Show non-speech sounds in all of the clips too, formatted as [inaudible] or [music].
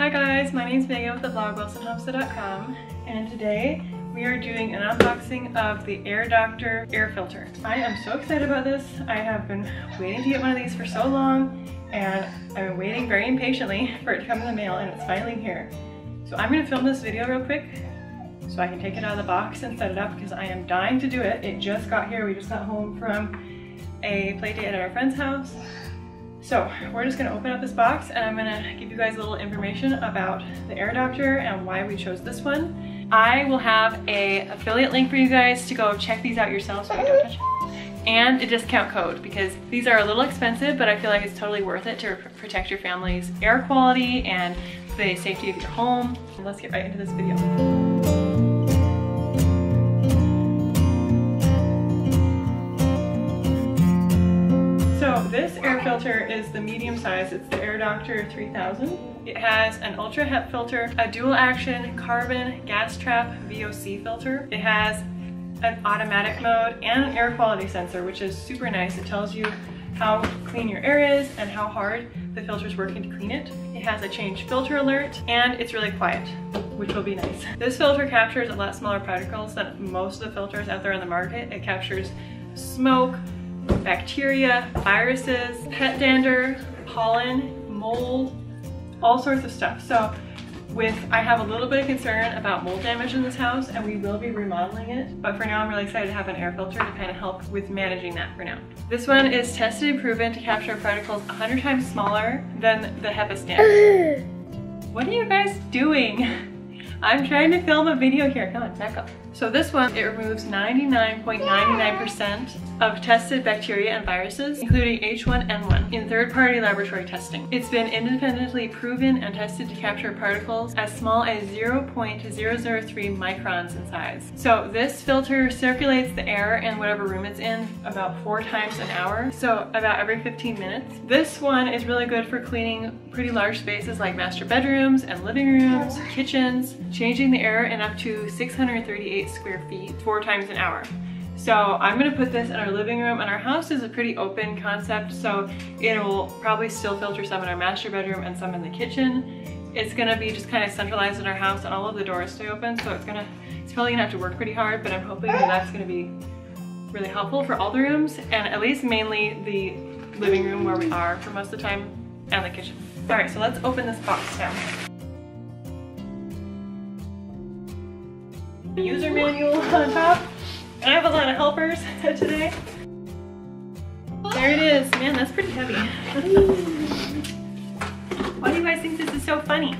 Hi guys, my name is Megan with the blog wilsonhomestead.com and today we are doing an unboxing of the Air Doctor air filter. I am so excited about this. I have been waiting to get one of these for so long and I've been waiting very impatiently [laughs] for it to come in the mail and it's finally here. So I'm going to film this video real quick so I can take it out of the box and set it up because I am dying to do it. It just got here. We just got home from a play date at our friend's house so we're just gonna open up this box and I'm gonna give you guys a little information about the Air Doctor and why we chose this one. I will have a affiliate link for you guys to go check these out yourselves so you don't touch it. And a discount code because these are a little expensive, but I feel like it's totally worth it to protect your family's air quality and the safety of your home. Let's get right into this video. This air filter is the medium size. It's the Air Doctor 3000. It has an ultra HEPA filter, a dual action carbon gas trap VOC filter. It has an automatic mode and an air quality sensor, which is super nice. It tells you how clean your air is and how hard the filter is working to clean it. It has a change filter alert and it's really quiet, which will be nice. This filter captures a lot smaller particles than most of the filters out there on the market. It captures smoke, bacteria, viruses, pet dander, pollen, mold, all sorts of stuff. So with, I have a little bit of concern about mold damage in this house and we will be remodeling it. But for now, I'm really excited to have an air filter to kind of help with managing that for now. This one is tested and proven to capture particles 100 times smaller than the HEPA standard. [laughs] what are you guys doing? [laughs] I'm trying to film a video here. Come on, back up. So this one, it removes 99.99% of tested bacteria and viruses, including H1N1, in third-party laboratory testing. It's been independently proven and tested to capture particles as small as 0.003 microns in size. So this filter circulates the air in whatever room it's in about four times an hour, so about every 15 minutes. This one is really good for cleaning pretty large spaces like master bedrooms and living rooms, kitchens, changing the air in up to 638 square feet four times an hour. So I'm gonna put this in our living room and our house is a pretty open concept so it will probably still filter some in our master bedroom and some in the kitchen. It's gonna be just kind of centralized in our house and all of the doors stay open so it's gonna, it's probably gonna have to work pretty hard but I'm hoping that that's gonna be really helpful for all the rooms and at least mainly the living room where we are for most of the time and the kitchen. All right, so let's open this box now. User manual [laughs] on top. I have a lot of helpers [laughs] today. There it is. Man, that's pretty heavy. [laughs] Why do you guys think this is so funny?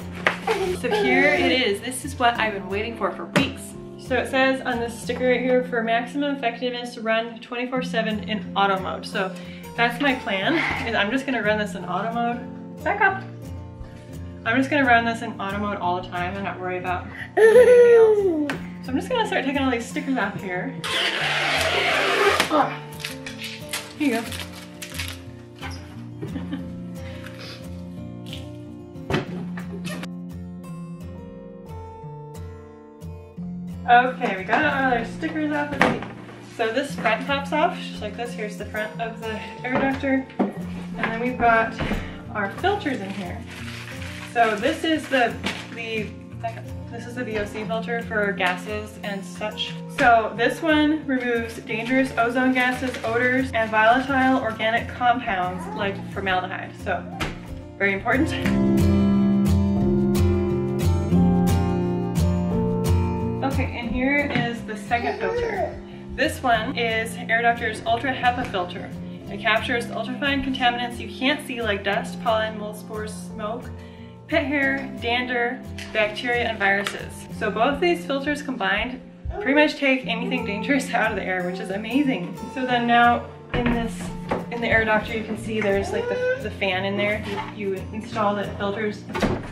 So here it is. This is what I've been waiting for for weeks. So it says on this sticker right here, for maximum effectiveness, run 24-7 in auto mode. So that's my plan, is I'm just gonna run this in auto mode. Back up. I'm just gonna run this in auto mode all the time and not worry about anything else. So I'm just gonna start taking all these stickers off here. Oh, here you go. okay, we got all our stickers off. So this front pops off, just like this. Here's the front of the air doctor. And then we've got our filters in here. So this is the, the this is the VOC filter for gases and such. So this one removes dangerous ozone gases, odors, and volatile organic compounds like formaldehyde. So very important. Okay, and here is the second filter. This one is Air Doctor's Ultra HEPA filter. It captures ultrafine contaminants you can't see like dust, pollen, mold spores, smoke, pet hair, dander, bacteria, and viruses. So both these filters combined pretty much take anything dangerous [laughs] out of the air, which is amazing. So then now in this, in the air doctor, you can see there's like the, the fan in there. You, you install the filters,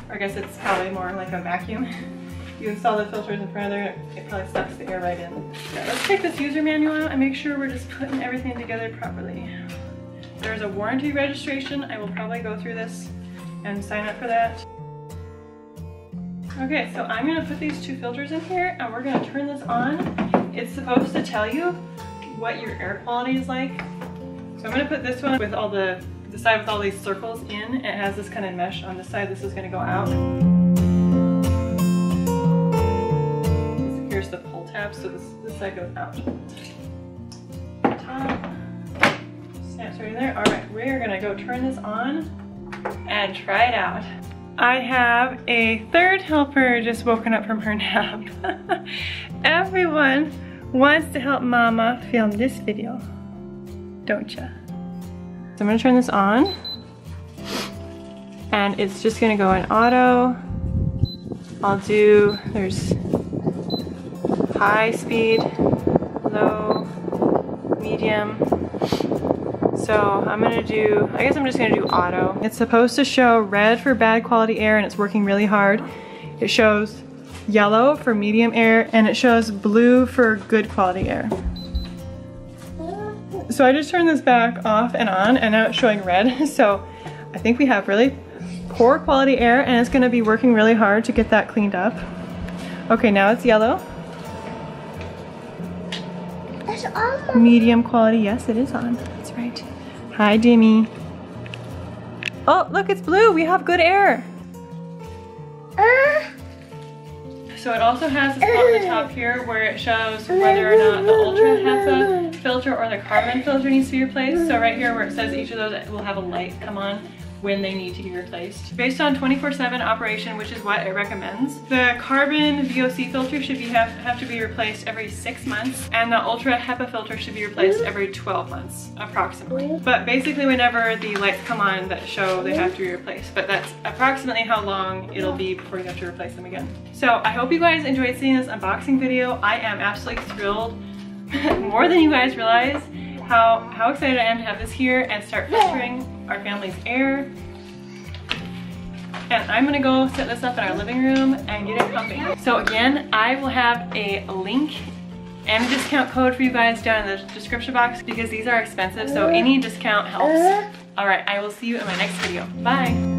or I guess it's probably more like a vacuum. [laughs] You install the filters in front of there, it probably sucks the air right in. So let's take this user manual out and make sure we're just putting everything together properly. There's a warranty registration. I will probably go through this and sign up for that. Okay, so I'm gonna put these two filters in here and we're gonna turn this on. It's supposed to tell you what your air quality is like. So I'm gonna put this one with all the, the side with all these circles in. It has this kind of mesh on the side. This is gonna go out. Here's the pull tab, so this, this side goes out. Top, snaps right in there. All right, we're gonna go turn this on and try it out. I have a third helper just woken up from her nap. [laughs] Everyone wants to help mama film this video, don't ya? So I'm gonna turn this on and it's just gonna go in auto. I'll do, there's high speed, low, medium. So I'm gonna do, I guess I'm just gonna do auto. It's supposed to show red for bad quality air and it's working really hard. It shows yellow for medium air and it shows blue for good quality air. So I just turned this back off and on and now it's showing red. [laughs] So I think we have really poor quality air and it's gonna be working really hard to get that cleaned up. Okay, now it's yellow. That's on. Medium quality, yes it is on, that's right. Hi Jimmy. Oh, look, it's blue, we have good air. Uh, So it also has a spot on the top here where it shows whether or not the Ultra HEPA filter or the carbon filter needs to be replaced. So right here where it says each of those will have a light come on when they need to be replaced. Based on 24-7 operation, which is what it recommends, the carbon VOC filter should be have, have to be replaced every six months and the Ultra HEPA filter should be replaced every 12 months, approximately. But basically whenever the lights come on that show they have to be replaced, but that's approximately how long it'll be before you have to replace them again. So I hope you guys enjoyed seeing this unboxing video. I am absolutely thrilled, [laughs] more than you guys realize, how, how excited I am to have this here and start filtering our family's air. And I'm gonna go set this up in our living room and get it pumping. So again, I will have a link and a discount code for you guys down in the description box because these are expensive, so any discount helps. All right, I will see you in my next video. Bye.